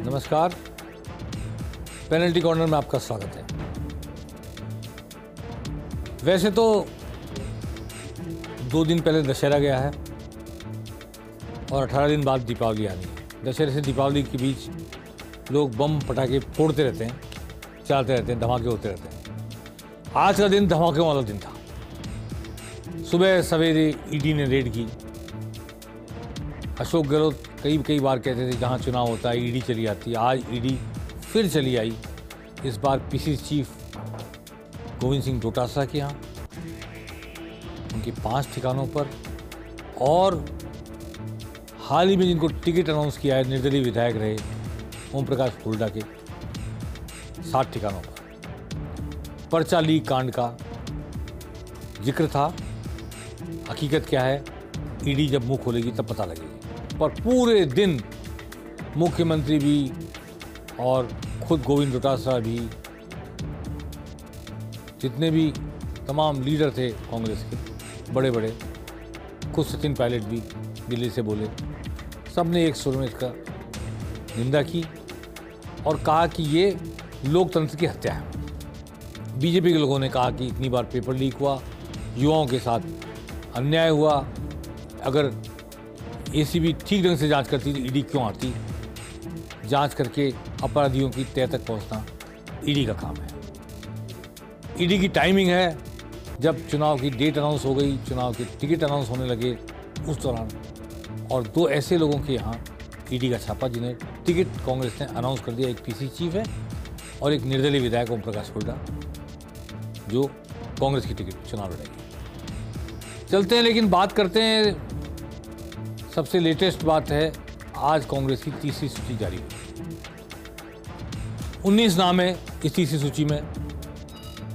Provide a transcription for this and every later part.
नमस्कार। Penalty corner में आपका स्वागत है। वैसे तो दो दिन पहले दशहरा गया है और 18 दिन बाद दीपावली आनी है। दशहरे से दीपावली के बीच लोग बम पटाखे फोड़ते रहते हैं, चलाते रहते हैं, धमाके होते रहते हैं। आज का दिन धमाके वाला दिन था। सुबह सवेरे ईडी ने रेड की। अशोक गहलोत कई कई बार कहते थे, जहाँ चुनाव होता है ईडी चली आती है। आज ईडी फिर चली आई। इस बार पीसी चीफ गोविंद सिंह डोटासरा के यहाँ। उनके पाँच ठिकानों पर। और हाल ही में जिनको टिकट अनाउंस किया है, निर्दलीय विधायक रहे ओम प्रकाश फुल्डा के सात ठिकानों पर। पर्चा लीक कांड का ज़िक्र था। हकीकत क्या है? ईडी जब मुँह खोलेगी, तब पता लगेगी। पर पूरे दिन मुख्यमंत्री भी और खुद गोविंद डोटासरा भी, जितने भी तमाम लीडर थे कांग्रेस के बड़े बड़े खुद सचिन पायलट भी दिल्ली से बोले। सबने एक सुर में इसका निंदा की और कहा कि ये लोकतंत्र की हत्या है। बीजेपी के लोगों ने कहा कि इतनी बार पेपर लीक हुआ, युवाओं के साथ अन्याय हुआ। अगर एसीबी ठीक ढंग से जाँच करती ईडी क्यों आती? जाँच करके अपराधियों की तय तक पहुँचना ईडी का काम है। ईडी की टाइमिंग है, जब चुनाव की डेट अनाउंस हो गई, चुनाव के टिकट अनाउंस होने लगे उस दौरान। और दो ऐसे लोगों के यहाँ ईडी का छापा, जिन्हें टिकट कांग्रेस ने अनाउंस कर दिया, एक पीसी चीफ है और एक निर्दलीय विधायक ओम प्रकाश हुड्डा, जो कांग्रेस की टिकट चुनाव लड़ेगी। चलते हैं, लेकिन बात करते हैं सबसे लेटेस्ट बात है, आज कांग्रेस की तीसरी सूची जारी हुई। उन्नीस नाम है इस तीसरी सूची में,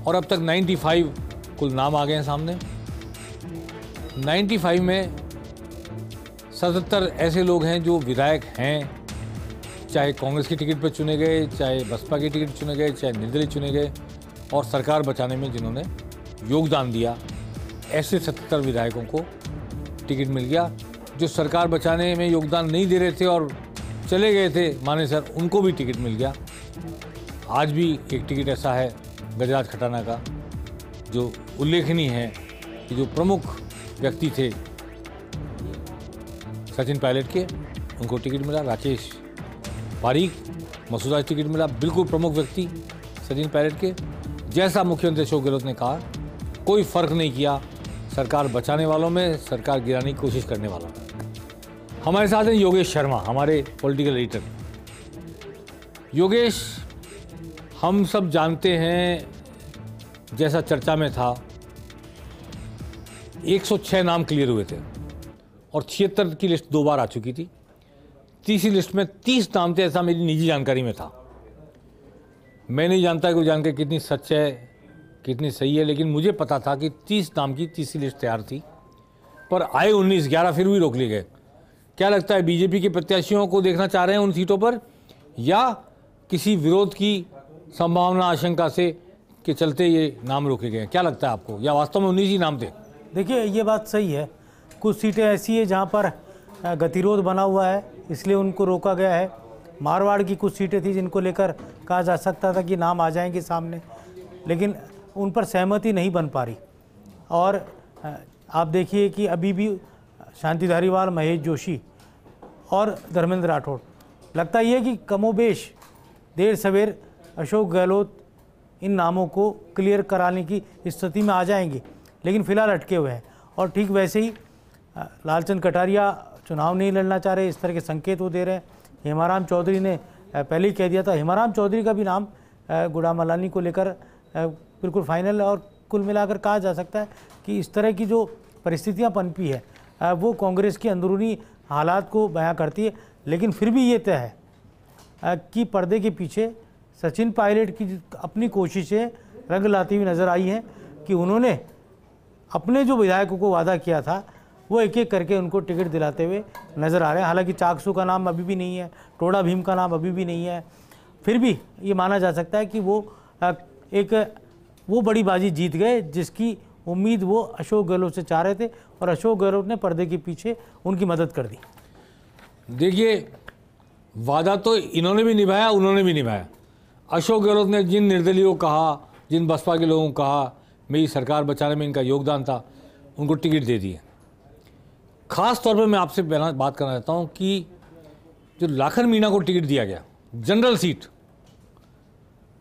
और अब तक 95 कुल नाम आ गए हैं सामने। 95 में 77 ऐसे लोग हैं जो विधायक हैं, चाहे कांग्रेस की टिकट पर चुने गए, चाहे बसपा की टिकट चुने गए, चाहे निर्दलीय चुने गए, और सरकार बचाने में जिन्होंने योगदान दिया, ऐसे 77 विधायकों को टिकट मिल गया। जो सरकार बचाने में योगदान नहीं दे रहे थे और चले गए थे माने सर, उनको भी टिकट मिल गया। आज भी एक टिकट ऐसा है, गजराज खटाना का, जो उल्लेखनीय है कि जो प्रमुख व्यक्ति थे, सचिन पायलट के, उनको टिकट मिला। राकेश पारीक, मसूदा टिकट मिला। बिल्कुल प्रमुख व्यक्ति, सचिन पायलट के। जैसा मुख्यमंत्री अशोक गहलोत ने कहा, कोई फ़र्क नहीं किया, सरकार बचाने वालों में, सरकार गिराने की कोशिश करने वालों में। हमारे साथ हैं योगेश शर्मा, हमारे पॉलिटिकल एडिटर योगेश, हम सब जानते हैं, जैसा चर्चा में था 106 नाम क्लियर हुए थे और छिहत्तर की लिस्ट दो बार आ चुकी थी। तीसरी लिस्ट में 30 नाम थे, ऐसा मेरी निजी जानकारी में था। मैं नहीं जानता कि वो जानकारी कितनी सच है, कितनी सही है, लेकिन मुझे पता था कि 30 नाम की तीसरी लिस्ट तैयार थी। पर आए 19 11 फिर भी रोक लिए गए। क्या लगता है बीजेपी के प्रत्याशियों को देखना चाह रहे हैं उन सीटों पर? या किसी विरोध की संभावना, आशंका से के चलते ये नाम रोके गए क्या लगता है आपको? या वास्तव में उन्नीस ही नाम थे? देखिए, ये बात सही है। कुछ सीटें ऐसी है जहाँ पर गतिरोध बना हुआ है, इसलिए उनको रोका गया है। मारवाड़ की कुछ सीटें थी जिनको लेकर कहा जा सकता था कि नाम आ जाएँगे सामने, लेकिन उन पर सहमति नहीं बन पा रही। और आप देखिए कि अभी भी शांति धारीवाल, महेश जोशी और धर्मेंद्र राठौड़। लगता ये कि कमोबेश, देर सवेर अशोक गहलोत इन नामों को क्लियर कराने की स्थिति में आ जाएँगे, लेकिन फ़िलहाल अटके हुए हैं। और ठीक वैसे ही लालचंद कटारिया चुनाव नहीं लड़ना चाह रहे, इस तरह के संकेत वो दे रहे हैं। हेमाराम चौधरी ने पहले ही कह दिया था। हेमाराम चौधरी का भी नाम गुड़ा मलानी को लेकर बिल्कुल फाइनल और कुल मिलाकर कहा जा सकता है कि इस तरह की जो परिस्थितियाँ पनपी है वो कांग्रेस की अंदरूनी हालात को बयां करती है। लेकिन फिर भी ये तय है कि पर्दे के पीछे सचिन पायलट की अपनी कोशिशें रंग लाती हुई नज़र आई हैं कि उन्होंने अपने जो विधायकों को वादा किया था, वो एक एक करके उनको टिकट दिलाते हुए नज़र आ रहे हैं। हालाँकि चाकसू का नाम अभी भी नहीं है, टोड़ा भीम का नाम अभी भी नहीं है। फिर भी ये माना जा सकता है कि वो एक वो बड़ी बाजी जीत गए, जिसकी उम्मीद वो अशोक गहलोत से चाह रहे थे और अशोक गहलोत ने पर्दे के पीछे उनकी मदद कर दी। देखिए, वादा तो इन्होंने भी निभाया, उन्होंने भी निभाया। अशोक गहलोत ने जिन निर्दलीयों को कहा, जिन बसपा के लोगों को कहा, मेरी सरकार बचाने में इनका योगदान था, उनको टिकट दे दिए। खास तौर पर मैं आपसे पहला बात करना चाहता हूँ कि जो लाखन मीणा को टिकट दिया गया, general seat,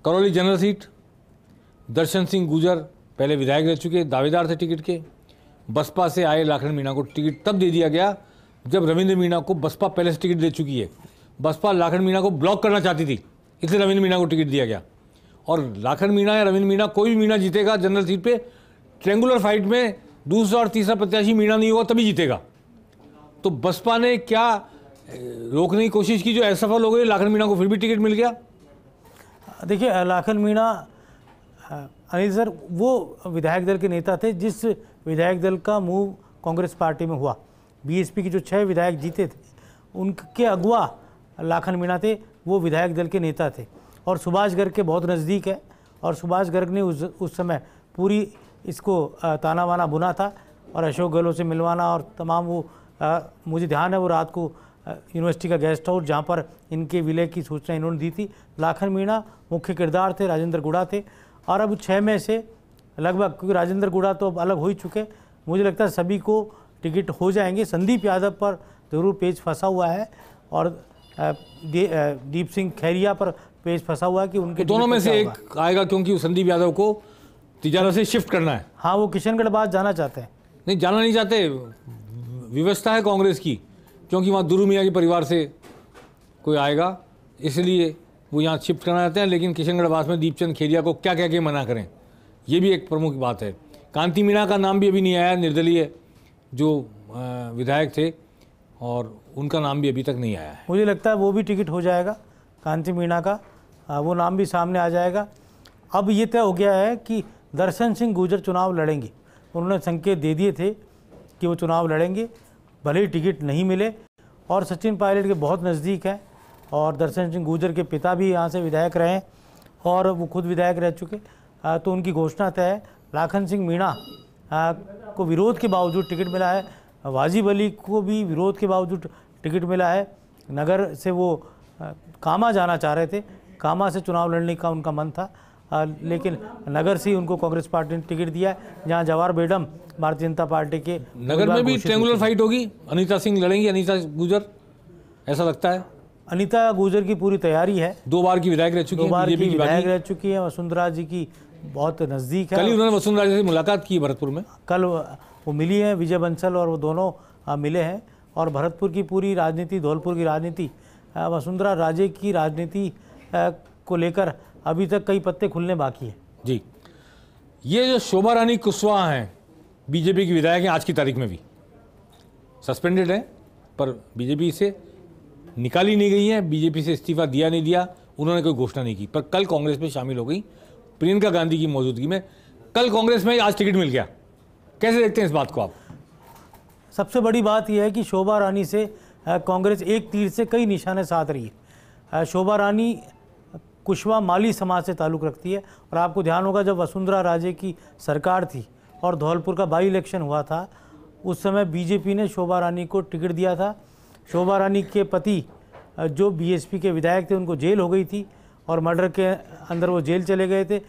Karauli general seat, Darshan Singh Gujar पहले विधायक रह चुके, दावेदार थे टिकट के। बसपा से आए लाखन मीणा को टिकट तब दे दिया गया, जब रविंद्र मीणा को बसपा पहले से टिकट दे चुकी है। बसपा लाखन मीणा को ब्लॉक करना चाहती थी, इसलिए रविंद्र मीणा को टिकट दिया गया। और लाखन मीणा या रविंद्र मीणा कोई भी मीणा जीतेगा, जनरल सीट पे, ट्रेंगुलर फाइट में दूसरा और तीसरा प्रत्याशी मीणा नहीं होगा, तभी जीतेगा। तो बसपा ने क्या रोकने की कोशिश की जो असफल हो गई, लाखन मीणा को फिर भी टिकट मिल गया? देखिए, लाखन मीणा अनिल सर वो विधायक दल के नेता थे जिस विधायक दल का मूव कांग्रेस पार्टी में हुआ। बीएसपी के जो छह विधायक जीते थे उनके अगुआ लाखन मीणा थे वो विधायक दल के नेता थे। और सुभाष गर्ग के बहुत नज़दीक है और सुभाष गर्ग ने उस उस समय पूरी इसको ताना वाना बुना था और अशोक गहलोत से मिलवाना और तमाम वो अ, मुझे ध्यान है वो रात को यूनिवर्सिटी का गेस्ट हाउस जहाँ पर इनके विलय की सूचना इन्होंने दी थी। लाखन मीणा मुख्य किरदार थे राजेंद्र गुड़ा थे और अब छः में से लगभग क्योंकि राजेंद्र गुड़ा तो अब अलग हो ही चुके मुझे लगता है सभी को टिकट हो जाएँगे। संदीप यादव पर ज़रूर पेज फंसा हुआ है और दीप सिंह खैरिया पर पेज फंसा हुआ है कि उनके दोनों में से एक आएगा क्योंकि संदीप यादव को तिजारा से शिफ्ट करना है। हाँ वो किशनगढ़ बात जाना चाहते हैं। नहीं जाना नहीं चाहते। व्यवस्था है कांग्रेस की क्योंकि वहाँ दुरू मियाँ के परिवार से कोई आएगा इसलिए वो यहाँ शिफ्ट करना चाहते हैं, लेकिन किशनगढ़ वास में दीपचंद खेरिया को क्या क्या के मना करें? ये भी एक प्रमुख बात है। कांति मीणा का नाम भी अभी नहीं आया, निर्दलीय जो विधायक थे, और उनका नाम भी अभी तक नहीं आया है। मुझे लगता है वो भी टिकट हो जाएगा, कांति मीणा का। वो नाम भी सामने आ जाएगा। अब ये तय हो गया है कि दर्शन सिंह गुजर चुनाव लड़ेंगे। उन्होंने संकेत दे दिए थे कि वो चुनाव लड़ेंगे, भले ही टिकट नहीं मिले, और सचिन पायलट के बहुत नज़दीक हैं। और दर्शन सिंह गुजर के पिता भी यहाँ से विधायक रहे और वो खुद विधायक रह चुके। तो उनकी घोषणा तय लाखन सिंह मीणा को विरोध के बावजूद टिकट मिला है। वाजिब अली को भी विरोध के बावजूद टिकट मिला है। नगर से वो कामा जाना चाह रहे थे। कामा से चुनाव लड़ने का उनका मन था। आ, लेकिन नगर से उनको कांग्रेस पार्टी ने टिकट दिया है। जहाँ जवाहर बेडम भारतीय जनता पार्टी के नगर में भी ट्रेंगुलर फाइट होगी? अनीता सिंह लड़ेंगी अनीता गुजर ऐसा लगता है। अनीता गुजर की पूरी तैयारी है। दो बार की विधायक रह चुकी दो बार की विधायक रह चुकी है वसुंधरा जी की बहुत नज़दीक है। कल उन्होंने वसुंधरा जी से मुलाकात की भरतपुर में। कल वो मिली है विजय बंसल और वो दोनों आ, मिले हैं। और भरतपुर की पूरी राजनीति धौलपुर की राजनीति वसुंधरा राजे की राजनीति को लेकर अभी तक कई पत्ते खुलने बाकी हैं। जी। ये जो शोभा रानी कुशवाहा हैं बीजेपी की विधायक हैं आज की तारीख में भी। सस्पेंडेड हैं पर बीजेपी से निकाली नहीं गई हैं, बीजेपी से इस्तीफा दिया नहीं दिया, उन्होंने कोई घोषणा नहीं की। पर कल कांग्रेस में शामिल हो गई प्रियंका गांधी की मौजूदगी में। कल कांग्रेस में आज टिकट मिल गया। कैसे देखते हैं इस बात को आप? सबसे बड़ी बात यह है कि शोभा रानी से कांग्रेस एक तीर से कई निशाने साध रही है। शोभा रानी कुशवा माली समाज से ताल्लुक़ रखती है और आपको ध्यान होगा जब वसुंधरा राजे की सरकार थी और धौलपुर का बाई इलेक्शन हुआ था, उस समय बीजेपी ने शोभा रानी को टिकट दिया था। शोभा रानी के पति जो बीएसपी के विधायक थे, उनको जेल हो गई थी और मर्डर के अंदर वो जेल चले गए थे।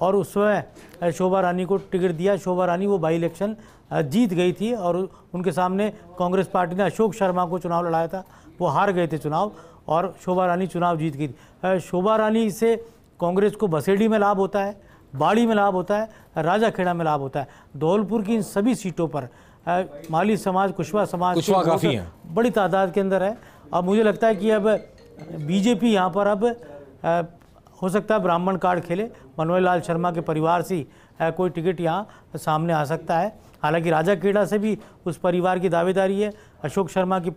और उस समय शोभा रानी को टिकट दिया। शोभा रानी वो बाई इलेक्शन जीत गई थी और उनके सामने कांग्रेस पार्टी ने अशोक शर्मा को चुनाव लड़ाया था। वो हार गए थे चुनाव और शोभा रानी चुनाव जीत गई थी। शोभा रानी से कांग्रेस को बसेड़ी में लाभ होता है, बाड़ी में लाभ होता है, राजाखेड़ा में लाभ होता है। धौलपुर की इन सभी सीटों पर माली समाज कुशवा समाज कुशवा काफ़ी हैं। बड़ी तादाद के अंदर है। अब मुझे लगता है कि अब बीजेपी यहाँ पर अब हो सकता है ब्राह्मण कार्ड खेले। मनोहर लाल शर्मा के परिवार से कोई टिकट यहाँ सामने आ सकता है। हालाँकि राजा खेड़ा से भी उस परिवार की दावेदारी है। अशोक शर्मा की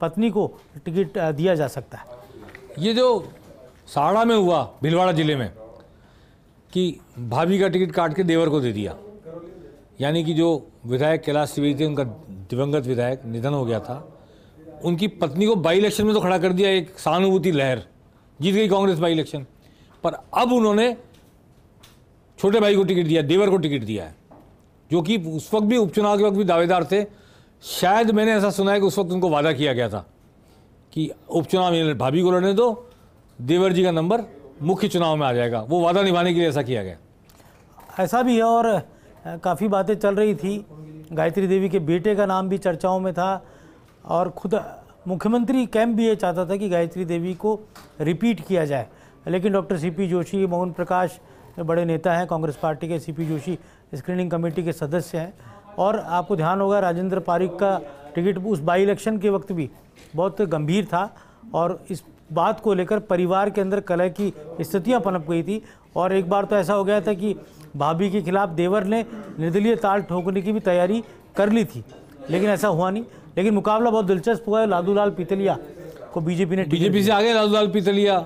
पत्नी को टिकट दिया जा सकता है। ये जो साड़ा में हुआ भीलवाड़ा ज़िले में कि भाभी का टिकट काट के देवर को दे दिया। यानी कि जो विधायक कैलाश त्रिवेदी थे, उनका दिवंगत विधायक निधन हो गया था, उनकी पत्नी को बाई इलेक्शन में तो खड़ा कर दिया एक सहानुभूति लहर, जीत गई कांग्रेस बाई इलेक्शन पर अब उन्होंने छोटे भाई को टिकट दिया, देवर को टिकट दिया है, जो कि उस वक्त भी उपचुनाव के वक्त भी दावेदार थे। शायद मैंने ऐसा सुना है कि उस वक्त उनको वादा किया गया था कि उपचुनाव में भाभी को लड़ने दो, देवर जी का नंबर मुख्य चुनाव में आ जाएगा। वो वादा निभाने के लिए ऐसा किया गया। ऐसा भी है और काफ़ी बातें चल रही थी। गायत्री देवी के बेटे का नाम भी चर्चाओं में था और खुद मुख्यमंत्री कैंप भी ये चाहता था कि गायत्री देवी को रिपीट किया जाए। लेकिन डॉक्टर सीपी जोशी, मोहन प्रकाश बड़े नेता हैं, कांग्रेस पार्टी के सीपी जोशी स्क्रीनिंग कमेटी के सदस्य हैं। और आपको ध्यान होगा, राजेंद्र पारिक का टिकट उस बाई इलेक्शन के वक्त भी बहुत गंभीर था और इस बात को लेकर परिवार के अंदर कलह की स्थितियाँ पनप गई थी और एक बार तो ऐसा हो गया था कि भाभी के खिलाफ देवर ने निर्दलीय ताल ठोकने की भी तैयारी कर ली थी लेकिन ऐसा हुआ नहीं। लेकिन मुकाबला बहुत दिलचस्प हुआ है लालूलाल पीतलिया को बीजेपी ने बीजेपी से आगे लालूलाल पीतलिया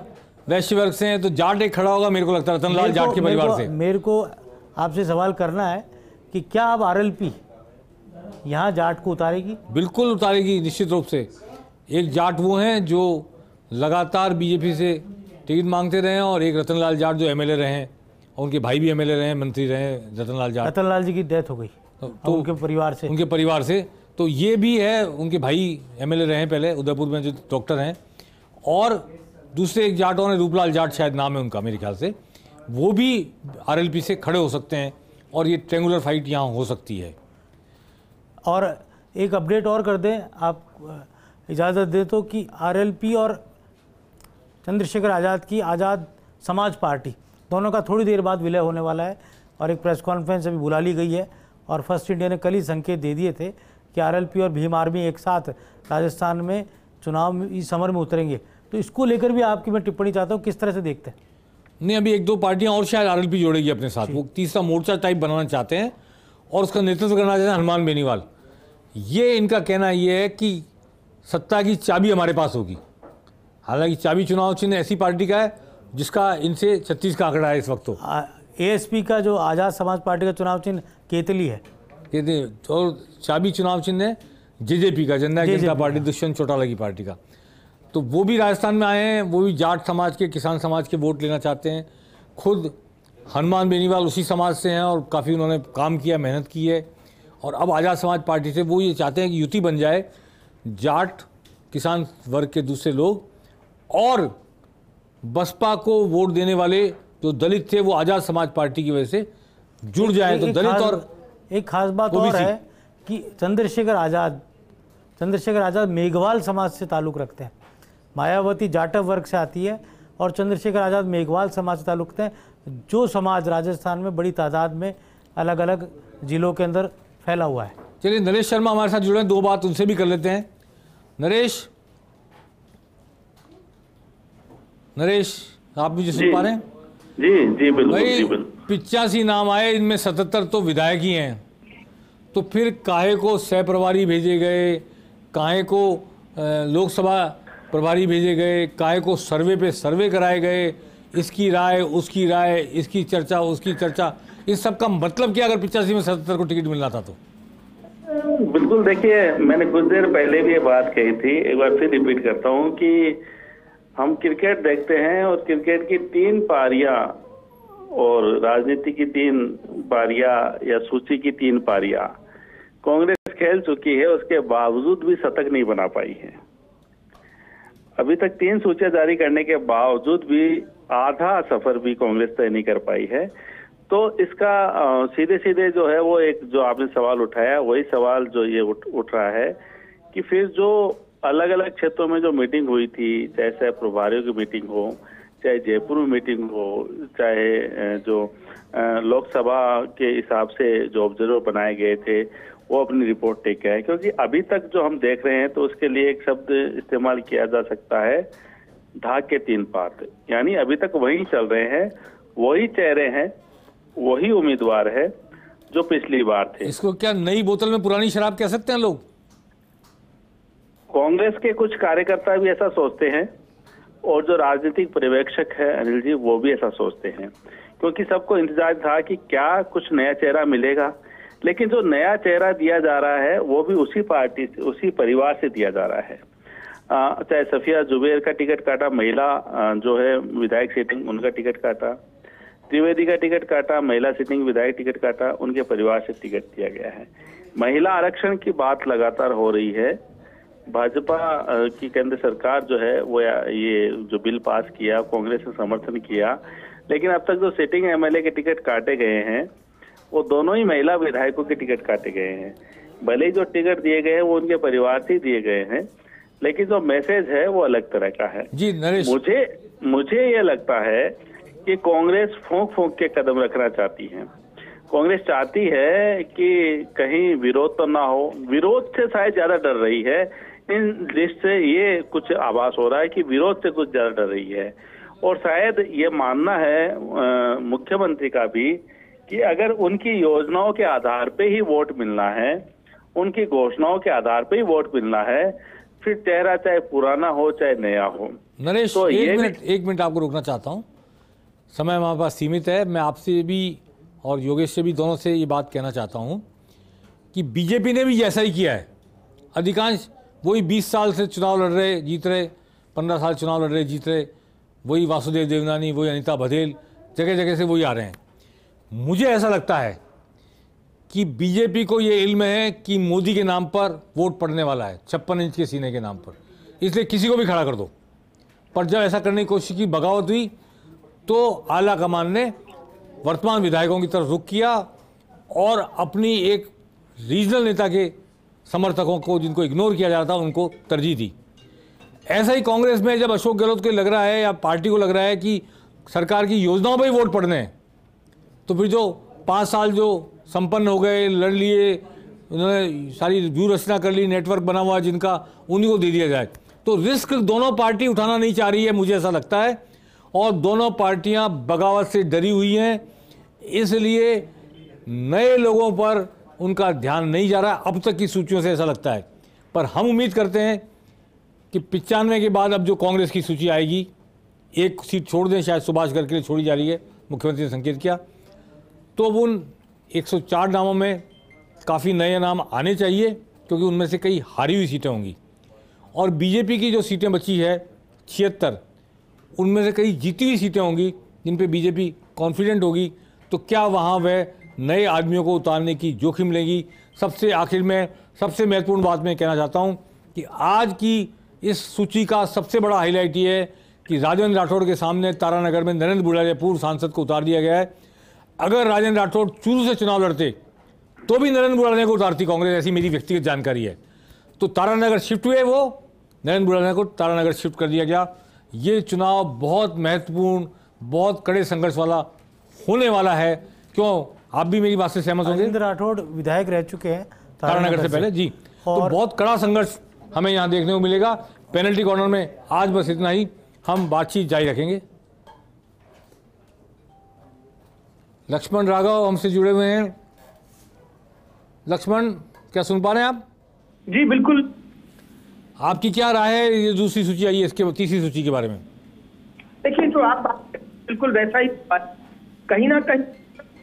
वैश्य वर्ग से हैं तो जाट एक खड़ा होगा मेरे को लगता है रतनलाल जाट के परिवार से। मेरे को आपसे सवाल करना है कि क्या अब आरएलपी यहाँ जाट को उतारेगी? बिल्कुल उतारेगी निश्चित रूप से। एक जाट वो हैं जो लगातार बीजेपी से टिकट मांगते रहे हैं और एक रतनलाल जाट जो एमएलए रहे हैं और उनके भाई भी एमएलए रहे हैं मंत्री रहे हैं रतनलाल जाट। रतनलाल जी की डेथ हो गई। तो, तो उनके परिवार से। उनके परिवार से। तो ये भी है उनके भाई एमएलए रहे हैं पहले उदयपुर में जो डॉक्टर हैं। और दूसरे एक जाट और रूपलाल जाट शायद नाम है उनका मेरे ख्याल से। वो भी आरएलपी से खड़े हो सकते हैं और ये ट्रेंगुलर फाइट यहाँ हो सकती है। और एक अपडेट और कर दें आप इजाज़त दें तो कि आरएलपी और चंद्रशेखर आज़ाद की आज़ाद समाज पार्टी। दोनों का थोड़ी देर बाद विलय होने वाला है और एक प्रेस कॉन्फ्रेंस अभी बुला ली गई है और फ़र्स्ट इंडिया ने कल ही संकेत दे दिए थे कि आरएलपी और भीम आर्मी एक साथ राजस्थान में चुनाव इस समर में उतरेंगे। तो इसको लेकर भी आपकी मैं टिप्पणी चाहता हूँ किस तरह से देखते हैं? नहीं अभी एक दो पार्टियाँ और शायद आरएलपी जोड़ेगी अपने साथ। वो तीसरा मोर्चा टाइप बनाना चाहते हैं और उसका नेतृत्व करना चाहते हैं हनुमान बेनीवाल। ये इनका कहना ये है कि सत्ता की चाबी हमारे पास होगी। हालाँकि चाबी चुनाव चिन्ह ऐसी पार्टी का है जिसका इनसे छत्तीस का आंकड़ा है इस वक्त तो। एएसपी का जो आज़ाद समाज पार्टी का चुनाव चिन्ह केतली है। केतली और चाबी चुनाव चिन्ह है जेजेपी का जननायक जनता पार्टी दुष्यंत चौटाला की पार्टी का। तो वो भी राजस्थान में आए हैं वो भी जाट समाज के किसान समाज के वोट लेना चाहते हैं। खुद हनुमान बेनीवाल उसी समाज से हैं और काफ़ी उन्होंने काम किया मेहनत की है। और अब आज़ाद समाज पार्टी से वो ये चाहते हैं कि युति बन जाए। जाट किसान वर्ग के दूसरे लोग और बसपा को वोट देने वाले जो दलित थे वो आज़ाद समाज पार्टी की वजह से जुड़ जाए। तो दलित और एक खास बात और है कि चंद्रशेखर आज़ाद चंद्रशेखर आज़ाद मेघवाल समाज से ताल्लुक़ रखते हैं। मायावती जाटव वर्ग से आती है और चंद्रशेखर आज़ाद मेघवाल समाज से ताल्लुक रखते हैं जो समाज राजस्थान में बड़ी तादाद में अलग अलग जिलों के अंदर फैला हुआ है। चलिए नरेश शर्मा हमारे साथ जुड़े हैं दो बात उनसे भी कर लेते हैं। नरेश नरेश आप भी जो। सुन पा रहे हैं जी जी बिल्कुल। पिचासी नाम आए इनमें सतहत्तर तो विधायक ही हैं। तो फिर काहे को सह प्रभारी भेजे गए? काहे को लोकसभा प्रभारी भेजे गए? काहे को सर्वे पे सर्वे कराए गए? इसकी राय उसकी राय इसकी चर्चा उसकी चर्चा। इस सब का मतलब क्या अगर पिचासी में सत्तर को टिकट मिलना था तो? बिल्कुल देखिए मैंने कुछ देर पहले भी ये बात कही थी। एक बार फिर रिपीट करता हूँ कि हम क्रिकेट देखते हैं और क्रिकेट की तीन पारियाँ और राजनीति की तीन पारियाँ या सूची की तीन पारियाँ। कांग्रेस खेल चुकी है उसके बावजूद भी शतक नहीं बना पाई है। अभी तक तीन सूचियाँ जारी करने के बावजूद भी आधा सफ़र भी कांग्रेस तय नहीं कर पाई है। तो इसका सीधे सीधे जो है वो एक जो आपने सवाल उठाया वही सवाल जो ये उठ, उठ रहा है कि फिर जो अलग अलग क्षेत्रों में जो मीटिंग हुई थी चाहे प्रभारियों की मीटिंग हो, चाहे जयपुर में मीटिंग हो, चाहे जो लोकसभा के हिसाब से जो ऑब्जर्वर बनाए गए थे, वो अपनी रिपोर्ट टेक है। क्योंकि अभी तक जो हम देख रहे हैं तो उसके लिए एक शब्द इस्तेमाल किया जा सकता है, धाक के तीन पात। यानी अभी तक वही चल रहे हैं, वही चेहरे हैं, वही उम्मीदवार है, जो पिछली बार थे। इसको क्या नई बोतल में पुरानी शराब कह सकते हैं लोग? कांग्रेस के कुछ कार्यकर्ता भी ऐसा सोचते हैं, और जो राजनीतिक पर्यवेक्षक है अनिल जी, वो भी ऐसा सोचते हैं। क्योंकि सबको इंतज़ार था कि क्या कुछ नया चेहरा मिलेगा, लेकिन जो नया चेहरा दिया जा रहा है, वो भी उसी पार्टी से, उसी परिवार से दिया जा रहा है। चाहे सफिया जुबेर का टिकट काटा, महिला जो है विधायक सीटिंग उनका टिकट काटा। त्रिवेदी का टिकट काटा, महिला सीटिंग विधायक टिकट काटा, उनके परिवार से टिकट दिया गया है। महिला आरक्षण की बात लगातार हो रही है भाजपा की केंद्र सरकार जो है वो ये जो बिल पास किया कांग्रेस ने समर्थन किया लेकिन अब तक जो सिटिंग एमएलए के टिकट काटे गए हैं वो दोनों ही महिला विधायकों के टिकट काटे गए हैं। भले ही जो टिकट दिए गए हैं वो उनके परिवार से ही दिए गए हैं लेकिन जो मैसेज है वो अलग तरह का है। जी नरेश। मुझे मुझे ये लगता है कि कांग्रेस फोंक फोंक के कदम रखना चाहती है। कांग्रेस चाहती है कि कहीं विरोध तो ना हो। विरोध से शायद ज़्यादा डर रही है इन लिस्ट से ये कुछ आभास हो रहा है कि विरोध से कुछ ज़्यादा डर रही है। और शायद ये मानना है मुख्यमंत्री का भी कि अगर उनकी योजनाओं के आधार पे ही वोट मिलना है उनकी घोषणाओं के आधार पे ही वोट मिलना है फिर चेहरा चाहे पुराना हो चाहे नया हो। नरेश तो एक मिनट एक मिनट आपको रोकना चाहता हूँ। समय हमारे पास सीमित है। मैं आपसे भी और योगेश से भी दोनों से ये बात कहना चाहता हूँ कि बीजेपी ने भी ऐसा ही किया है। अधिकांश वही 20 साल से चुनाव लड़ रहे, जीत रहे 15 साल चुनाव लड़ रहे, जीत रहे, वही वासुदेव देवनानी, वही अनिता बघेल, जगह जगह से वही आ रहे हैं। मुझे ऐसा लगता है कि बीजेपी को ये इल्म है कि मोदी के नाम पर वोट पड़ने वाला है, छप्पन इंच के सीने के नाम पर। इसलिए किसी को भी खड़ा कर दो। पर जब ऐसा करने की कोशिश की, बगावत हुई तो आला कमान ने वर्तमान विधायकों की तरफ़ रुख किया और अपनी एक रीजनल नेता के समर्थकों को, जिनको इग्नोर किया जाता था, उनको तरजीह दी। ऐसा ही कांग्रेस में जब अशोक गहलोत को लग रहा है या पार्टी को लग रहा है कि सरकार की योजनाओं पर ही वोट पड़ने हैं तो फिर जो पाँच साल जो संपन्न हो गए, लड़ लिए, उन्होंने सारी व्यू रचना कर ली, नेटवर्क बना हुआ जिनका, उन्हीं को दे दिया जाए। तो रिस्क दोनों पार्टी उठाना नहीं चाह रही है, मुझे ऐसा लगता है, और दोनों पार्टियाँ बगावत से डरी हुई हैं, इसलिए नए लोगों पर उनका ध्यान नहीं जा रहा, अब तक की सूचियों से ऐसा लगता है। पर हम उम्मीद करते हैं कि पिचानवे के बाद अब जो कांग्रेस की सूची आएगी, एक सीट छोड़ दें, शायद सुभाष गर्ग के लिए छोड़ी जा रही है, मुख्यमंत्री ने संकेत किया तो अब उन 104 नामों में काफ़ी नए नाम आने चाहिए, क्योंकि उनमें से कई हारी हुई सीटें होंगी। और बीजेपी की जो सीटें बची है, छिहत्तर, उनमें से कई जीती हुई सीटें होंगी, जिन पे बीजेपी कॉन्फिडेंट होगी तो क्या वहाँ वह नए आदमियों को उतारने की जोखिम लेगी। सबसे आखिर में, सबसे महत्वपूर्ण बात मैं कहना चाहता हूँ कि आज की इस सूची का सबसे बड़ा हाईलाइट ये है कि राजेंद्र राठौड़ के सामने तारानगर में नरेंद्र बुढ़ालिया पूर्व सांसद को उतार दिया गया है। अगर राजेंद्र राठौड़ चूरू से चुनाव लड़ते तो भी नरेंद्र बुढ़ालिया को उतारती कांग्रेस, ऐसी मेरी व्यक्तिगत जानकारी है। तो तारानगर शिफ्ट हुए वो, नरेंद्र बुढ़ालिया को तारानगर शिफ्ट कर दिया गया। ये चुनाव बहुत महत्वपूर्ण, बहुत कड़े संघर्ष वाला होने वाला है। क्यों? आप भी मेरी बात से सहमत होंगे। राजेंद्र राठौड़ विधायक रह चुके हैं तारानगर से पहले जी। तो बहुत कड़ा संघर्ष हमें यहाँ देखने को मिलेगा। पेनल्टी कॉर्नर में आज बस इतना ही। हम बातचीत जारी रखेंगे। लक्ष्मण राघव हमसे जुड़े हुए हैं। लक्ष्मण क्या सुन पा रहे हैं आप? जी बिल्कुल। आपकी क्या राय है? ये दूसरी सूची आई है इसके तीसरी सूची के बारे में। देखिए जो आप बात बिल्कुल वैसा ही कहीं ना कहीं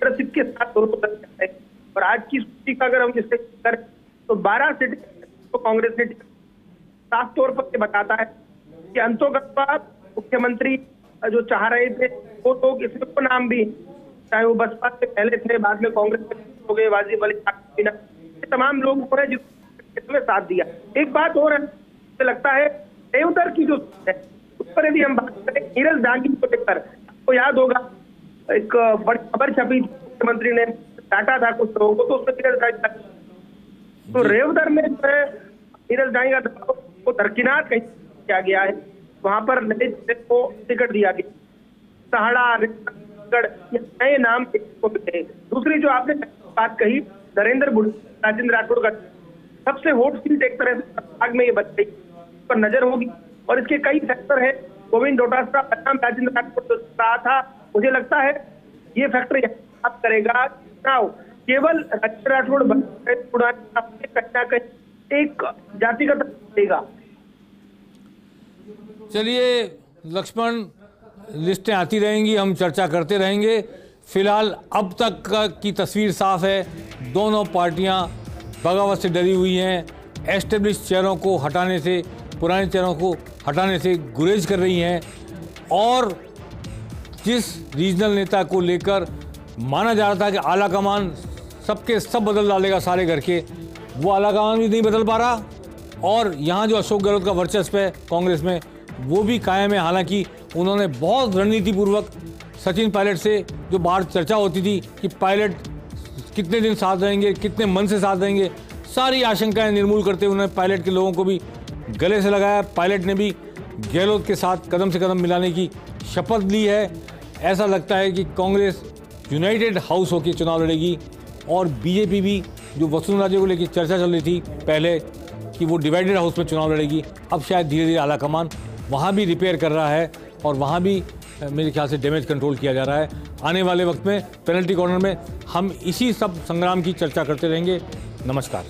प्रसिद्ध के साथ है। और आज की सूची का अगर हम जिससे करें तो 12 सीट तो कांग्रेस ने साफ़ तौर पर बताता है कि अंतोगत्वा मुख्यमंत्री जो चाह रहे थे, वो लोग इसमें वो नाम भी चाहे वो बसपा से पहले थे, बाद में कांग्रेस हो गए वाजिब अली तमाम लोग हो रहे हैं इसमें साथ दिया। एक बात और है लगता है, देवदर की जो है, उस पर यदि हम बात करें नीरज डांगी को लेकर, आपको याद होगा एक बड़ी खबर छपी मुख्यमंत्री ने डांटा था कुछ लोगों को तो उसमें नीरज डांगी तो रेवदर में जो है नीरज डांगी का दबाव को दरकिनार कहीं किया गया है वहाँ पर नए को टिकट दिया गया। सहाड़ा नए नाम को मिले। दूसरी जो आपने बात कही नरेंद्र राजेंद्र राठौड़ का सबसे हॉट सीट एक तरह से भाग में ये बच गई पर नज़र होगी। और इसके कई फैक्टर है गोविंद डोटासरा राजेंद्र राठौड़ जो रहा था मुझे लगता है ये फैक्टर बात करेगा। चुनाव केवल राठौड़ कहीं एक जातिगत देगा। चलिए, लक्ष्मण, लिस्टें आती रहेंगी, हम चर्चा करते रहेंगे। फ़िलहाल अब तक की तस्वीर साफ़ है। दोनों पार्टियाँ बगावत से डरी हुई हैं। एस्टेब्लिश चेहरों को हटाने से, पुराने चेहरों को हटाने से गुरेज कर रही हैं। और जिस रीजनल नेता को लेकर माना जा रहा था कि आला कमान सबके सब बदल डालेगा सारे घर के, वो आला कमान भी नहीं बदल पा रहा। और यहाँ जो अशोक गहलोत का वर्चस्व है कांग्रेस में, वो भी कायम है। हालाँकि उन्होंने बहुत रणनीतिपूर्वक सचिन पायलट से जो बाहर चर्चा होती थी कि पायलट कितने दिन साथ रहेंगे, कितने मन से साथ रहेंगे, सारी आशंकाएँ निर्मूल करते हुए उन्होंने पायलट के लोगों को भी गले से लगाया। पायलट ने भी गहलोत के साथ कदम से कदम मिलाने की शपथ ली है। ऐसा लगता है कि कांग्रेस यूनाइटेड हाउस होकर चुनाव लड़ेगी और बीजेपी भी जो वसुंधरा राजे को लेकर चर्चा चल रही थी पहले कि वो डिवाइडेड हाउस में चुनाव लड़ेगी, अब शायद धीरे धीरे आला कमान वहाँ भी रिपेयर कर रहा है और वहाँ भी मेरे ख्याल से डैमेज कंट्रोल किया जा रहा है। आने वाले वक्त में पेनल्टी कॉर्नर में हम इसी सब संग्राम की चर्चा करते रहेंगे। नमस्कार।